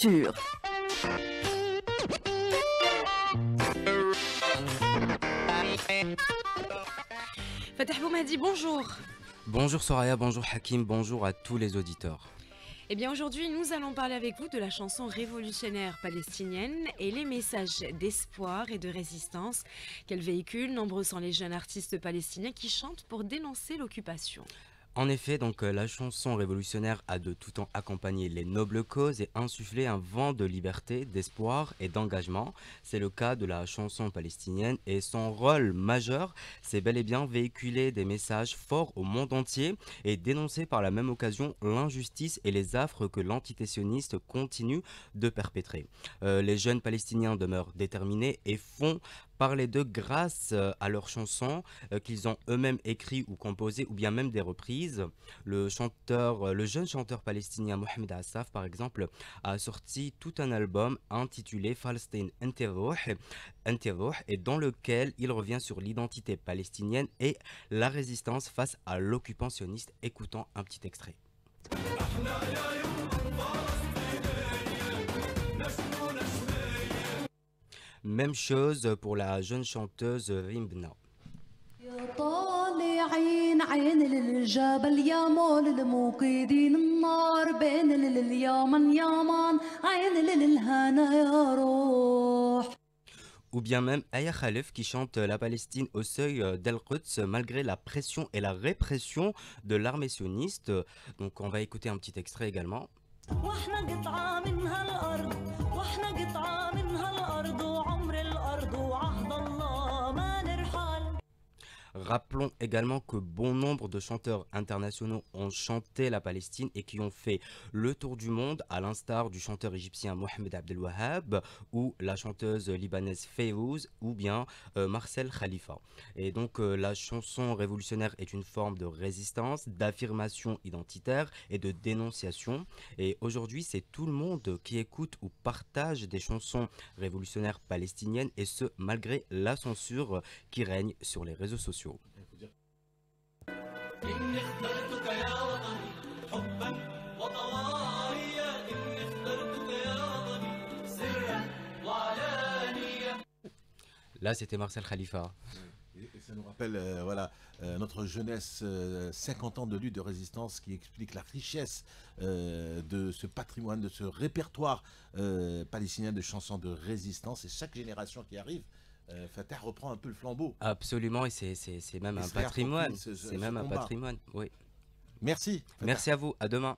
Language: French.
culture. Fatah Boumadi, bonjour. Bonjour Soraya, bonjour Hakim, bonjour à tous les auditeurs. Eh bien aujourd'hui, nous allons parler avec vous de la chanson révolutionnaire palestinienne et les messages d'espoir et de résistance qu'elle véhicule. Nombreux sont les jeunes artistes palestiniens qui chantent pour dénoncer l'occupation. En effet, donc euh, la chanson révolutionnaire a de tout temps accompagné les nobles causes et insufflé un vent de liberté, d'espoir et d'engagement. C'est le cas de la chanson palestinienne et son rôle majeur, c'est bel et bien véhiculer des messages forts au monde entier et dénoncer par la même occasion l'injustice et les affres que l'antitétionniste continue de perpétrer. Euh, les jeunes palestiniens demeurent déterminés et font parler d'eux grâce euh, à leurs chansons euh, qu'ils ont eux-mêmes écrites ou composées ou bien même des reprises. Le chanteur, euh, le jeune chanteur palestinien Mohamed Assaf par exemple a sorti tout un album intitulé Palestine Interroh et dans lequel il revient sur l'identité palestinienne et la résistance face à l'occupant sioniste. Écoutons un petit extrait. Même chose pour la jeune chanteuse Rimbna. طالعين عين للجبل يا مول الموقدين النار بين اليمن يمن عين للهنا يا روح Ou bien même Aya Khalif qui chante la Palestine au seuil d'El-Quds malgré la pression et la répression de l'armée sioniste. Donc on va écouter un petit extrait également. Rappelons également que bon nombre de chanteurs internationaux ont chanté la Palestine et qui ont fait le tour du monde, à l'instar du chanteur égyptien Mohamed Abdel Wahhab ou la chanteuse libanaise Fayrouz ou bien euh, Marcel Khalifa. Et donc euh, la chanson révolutionnaire est une forme de résistance, d'affirmation identitaire et de dénonciation. Et aujourd'hui, c'est tout le monde qui écoute ou partage des chansons révolutionnaires palestiniennes et ce malgré la censure qui règne sur les réseaux sociaux. Là, c'était Marcel Khalifa. Et, ça nous rappelle euh, voilà, euh, notre jeunesse, euh, 50 ans de lutte de résistance qui explique la richesse euh, de ce patrimoine, de ce répertoire euh, palestinien de chansons de résistance. Et chaque génération qui arrive, euh, Fatah reprend un peu le flambeau. Absolument, et c'est- même Et un patrimoine. surtout ce- ce- C'est ce même un patrimoine, oui. Merci. Fatah. Merci à vous, à demain.